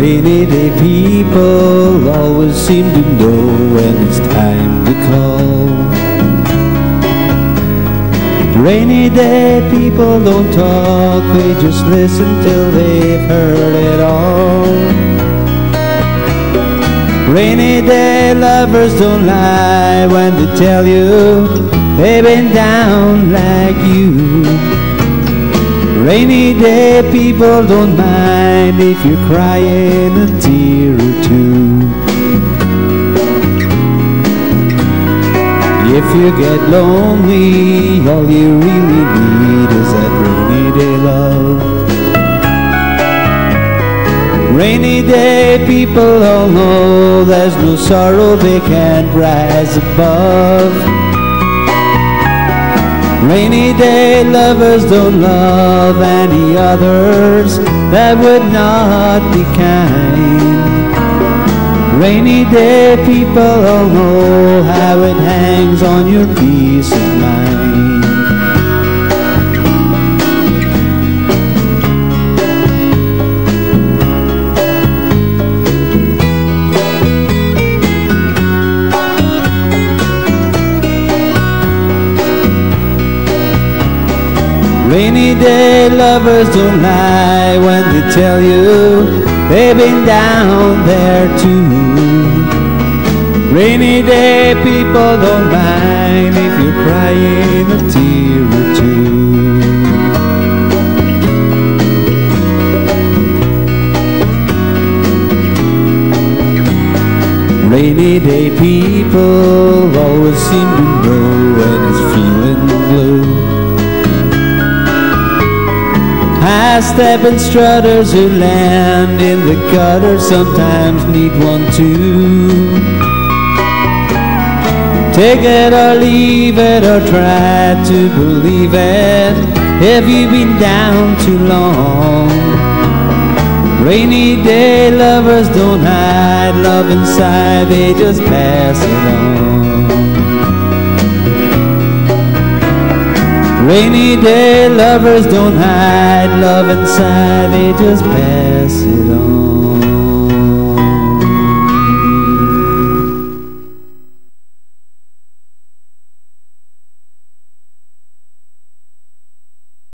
people always seem to know when it's time to call. Rainy day people don't talk, they just listen till they've heard it all. Rainy day lovers don't lie when they tell you they've been down like you. Rainy day people don't mind if you're crying a tear or two. If you get lonely, all you really need is that rainy day love. Rainy day people all know there's no sorrow they can't rise above. Rainy day lovers don't love any others that would not be kind. Rainy day people all know how it hangs on your peace of mind. Rainy day lovers don't lie when they tell you they've been down there too. Rainy day people don't mind if you're crying a tear or two. Rainy day people always seem to know when it's feeling High-stepping strutters who land in the gutter sometimes need one too. Take it or leave it or try to believe it. Have you been down too long? Rainy day lovers don't hide love inside, they just pass it on. Rainy day lovers don't hide love inside, they just pass it on.